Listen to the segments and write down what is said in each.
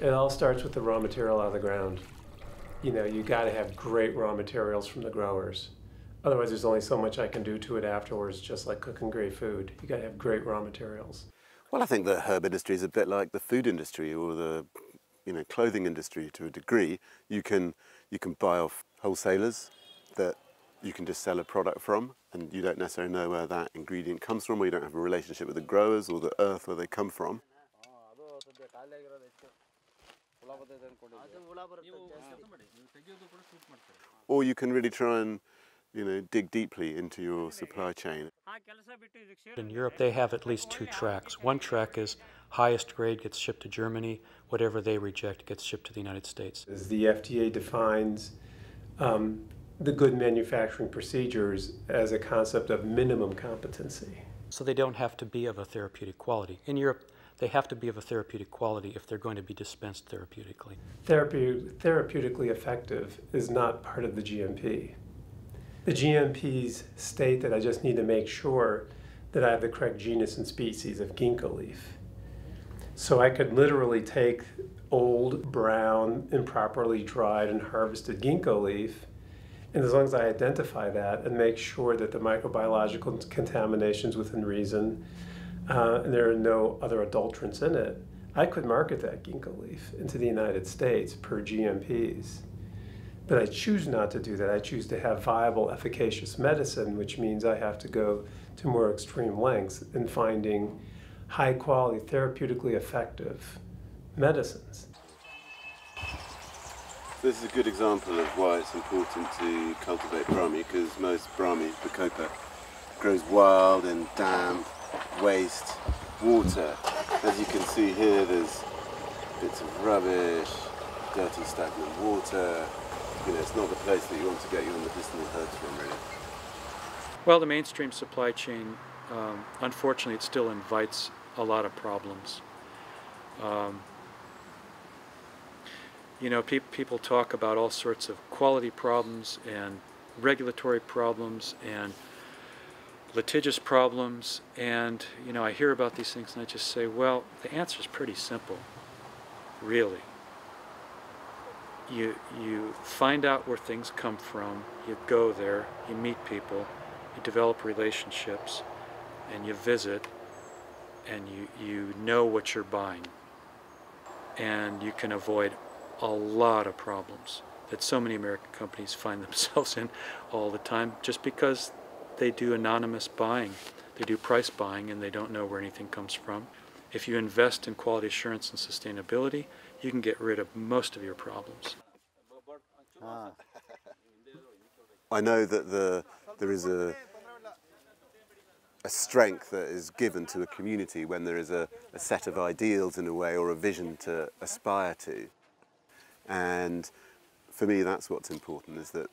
It all starts with the raw material out of the ground. You know, you got to have great raw materials from the growers. Otherwise, there's only so much I can do to it afterwards, just like cooking great food. You got to have great raw materials. Well, I think the herb industry is a bit like the food industry or the you know clothing industry to a degree. You can you can buy off wholesalers that you can just sell a product from, and you don't necessarily know where that ingredient comes from, or you don't have a relationship with the growers or the earth where they come from. Or you can really try and you know dig deeply into your supply chain. In Europe, they have at least two tracks. One track is highest grade gets shipped to Germany, whatever they reject gets shipped to the United States. As the FDA defines um, the good manufacturing procedures as a concept of minimum competency. So they don't have to be of a therapeutic quality. In Europe, they have to be of a therapeutic quality if they're going to be dispensed therapeutically. Therapy, therapeutically effective is not part of the GMP. The GMPs state that I just need to make sure that I have the correct genus and species of ginkgo leaf. So I could literally take old, brown, improperly dried and harvested ginkgo leaf, and as long as I identify that and make sure that the microbiological contaminations within reason uh, and there are no other adulterants in it, I could market that ginkgo leaf into the United States per GMPs. But I choose not to do that. I choose to have viable, efficacious medicine, which means I have to go to more extreme lengths in finding high quality, therapeutically effective medicines. This is a good example of why it's important to cultivate Brahmi because most Brahmi, Bacopa, grows wild and damp, waste, water. As you can see here, there's bits of rubbish, dirty stagnant water. You know, it's not the place that you want to get your medicinal herbs from, really. Well, the mainstream supply chain, um, unfortunately, it still invites a lot of problems. Um, you know, pe people talk about all sorts of quality problems and regulatory problems and litigious problems and you know I hear about these things and I just say well the answer is pretty simple really you you find out where things come from you go there you meet people you develop relationships and you visit and you you know what you're buying and you can avoid a lot of problems that so many American companies find themselves in all the time just because they do anonymous buying. They do price buying and they don't know where anything comes from. If you invest in quality assurance and sustainability, you can get rid of most of your problems. Ah. I know that the, there is a, a strength that is given to a community when there is a, a set of ideals in a way or a vision to aspire to. And for me, that's what's important is that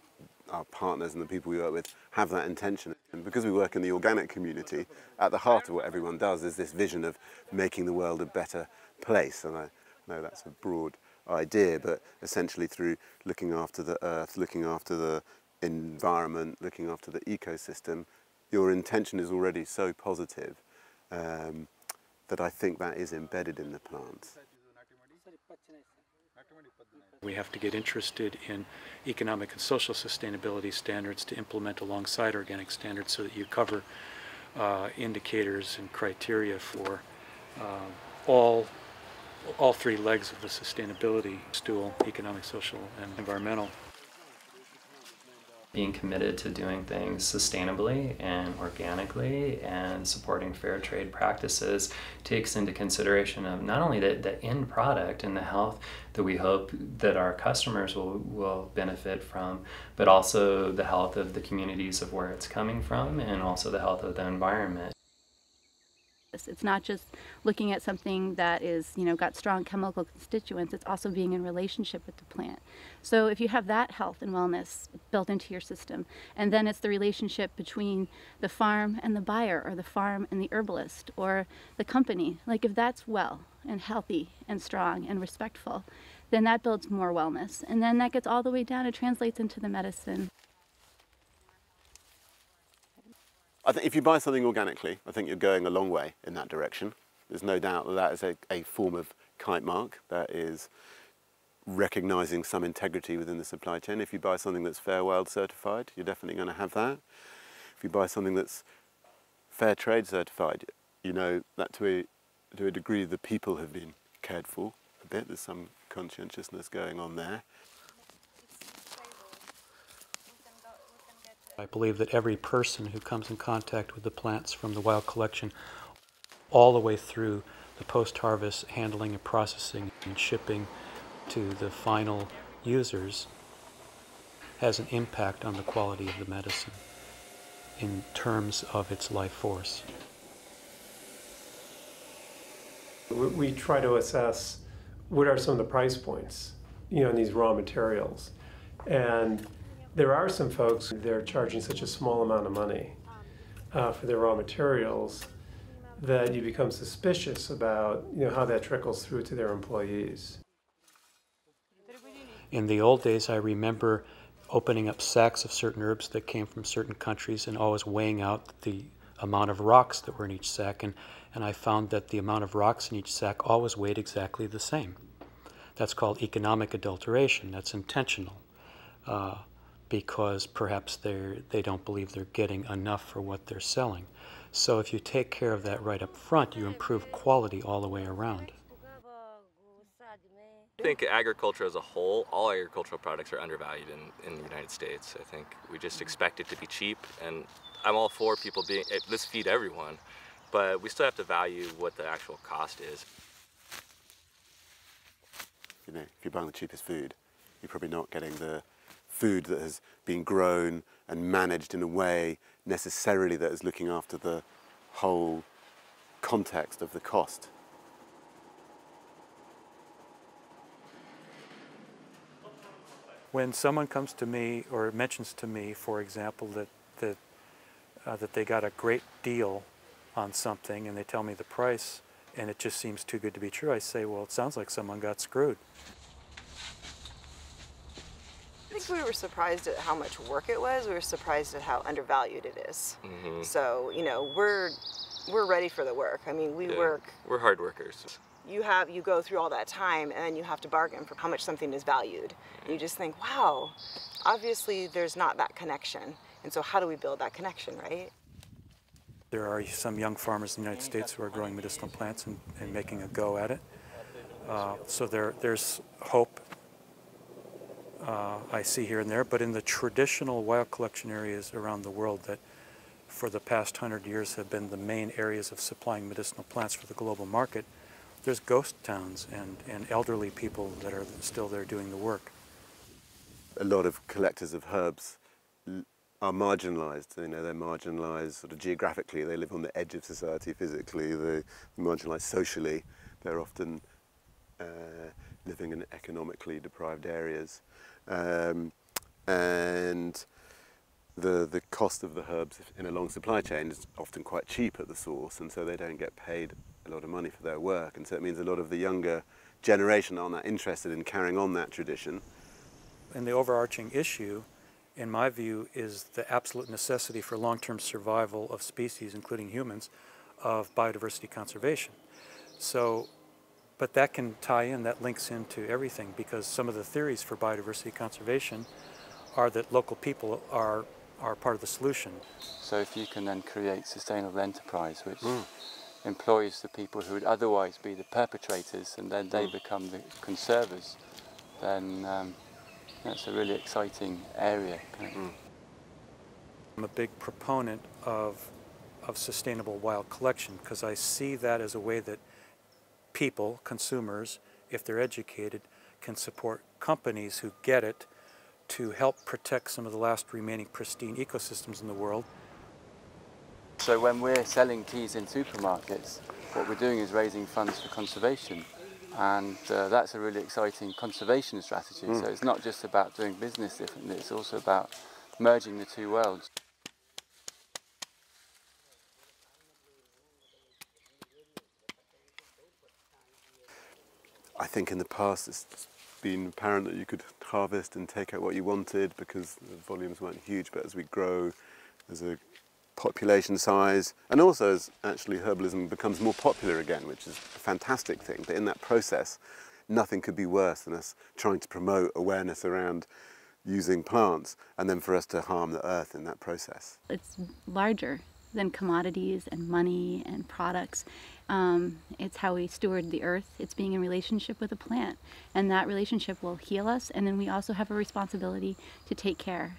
our partners and the people we work with have that intention. And because we work in the organic community, at the heart of what everyone does is this vision of making the world a better place. And I know that's a broad idea, but essentially through looking after the earth, looking after the environment, looking after the ecosystem, your intention is already so positive um, that I think that is embedded in the plants. We have to get interested in economic and social sustainability standards to implement alongside organic standards so that you cover uh, indicators and criteria for uh, all all three legs of the sustainability stool, economic, social, and environmental being committed to doing things sustainably and organically and supporting fair trade practices takes into consideration of not only the, the end product and the health that we hope that our customers will, will benefit from, but also the health of the communities of where it's coming from and also the health of the environment. It's not just looking at something that is, you know, got strong chemical constituents, it's also being in relationship with the plant. So if you have that health and wellness built into your system, and then it's the relationship between the farm and the buyer, or the farm and the herbalist, or the company, like if that's well and healthy and strong and respectful, then that builds more wellness. And then that gets all the way down, it translates into the medicine. I think if you buy something organically, I think you're going a long way in that direction. There's no doubt that that is a, a form of kite mark. That is recognizing some integrity within the supply chain. If you buy something that's FairWild certified, you're definitely going to have that. If you buy something that's Fair Trade certified, you know that to a, to a degree the people have been cared for a bit. There's some conscientiousness going on there. I believe that every person who comes in contact with the plants from the wild collection, all the way through the post harvest handling and processing and shipping to the final users, has an impact on the quality of the medicine in terms of its life force. We, try to assess what are some of the price points, you know, in these raw materials. And there are some folks, they're charging such a small amount of money uh, for their raw materials that you become suspicious about, you know, how that trickles through to their employees. In the old days, I remember opening up sacks of certain herbs that came from certain countries and always weighing out the amount of rocks that were in each sack. And, and I found that the amount of rocks in each sack always weighed exactly the same. That's called economic adulteration. That's intentional. Uh, because perhaps they they don't believe they're getting enough for what they're selling. So if you take care of that right up front, you improve quality all the way around. I think agriculture as a whole, all agricultural products are undervalued in, in the United States. I think we just expect it to be cheap, and I'm all for people being, eh, let's feed everyone, but we still have to value what the actual cost is. You know, if you're buying the cheapest food, you're probably not getting the food that has been grown and managed in a way necessarily that is looking after the whole context of the cost. When someone comes to me or mentions to me, for example, that that uh, that they got a great deal on something and they tell me the price and it just seems too good to be true, I say, well, it sounds like someone got screwed. I think we were surprised at how much work it was. We were surprised at how undervalued it is. Mhm. So you know we're we're ready for the work. I mean we Yeah. work. We're hard workers. You have you go through all that time and then you have to bargain for how much something is valued. You just think, wow, obviously there's not that connection. And so how do we build that connection, right? There are some young farmers in the United States who are growing medicinal plants and, and making a go at it. Uh, so there, there's hope uh, I see here and there, but in the traditional wild collection areas around the world that for the past hundred years have been the main areas of supplying medicinal plants for the global market, there's ghost towns and, and elderly people that are still there doing the work. A lot of collectors of herbs are marginalised. You know, they're marginalised sort of geographically. They live on the edge of society physically. They're marginalised socially. They're often uh, living in economically deprived areas, um, and the the cost of the herbs in a long supply chain is often quite cheap at the source, and so they don't get paid a lot of money for their work, and so it means a lot of the younger generation aren't that interested in carrying on that tradition. And the overarching issue, in my view, is the absolute necessity for long-term survival of species, including humans, of biodiversity conservation. So, but that can tie in, that links into everything, because some of the theories for biodiversity conservation are that local people are, are part of the solution. So if you can then create sustainable enterprise which mm. employs the people who would otherwise be the perpetrators and then they mm. become the conservers, then um, that's a really exciting area. kind of. Mm. I'm a big proponent of, of sustainable wild collection because I see that as a way that people, consumers, if they're educated, can support companies who get it to help protect some of the last remaining pristine ecosystems in the world. So when we're selling teas in supermarkets, what we're doing is raising funds for conservation. And uh, that's a really exciting conservation strategy. Mm. So it's not just about doing business differently, it's also about merging the two worlds. I think in the past it's been apparent that you could harvest and take out what you wanted because the volumes weren't huge, but as we grow as a population size, and also as actually herbalism becomes more popular again, which is a fantastic thing, but in that process, nothing could be worse than us trying to promote awareness around using plants and then for us to harm the earth in that process. It's larger than commodities and money and products. Um, it's how we steward the earth. It's being in relationship with a plant. And that relationship will heal us. And then we also have a responsibility to take care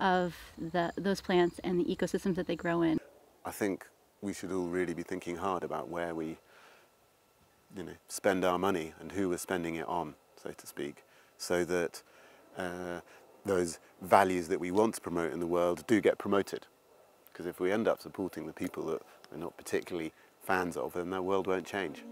of the, those plants and the ecosystems that they grow in. I think we should all really be thinking hard about where we you know, spend our money and who we're spending it on, so to speak, so that uh, those values that we want to promote in the world do get promoted. Because if we end up supporting the people that we're not particularly fans of, then their world won't change.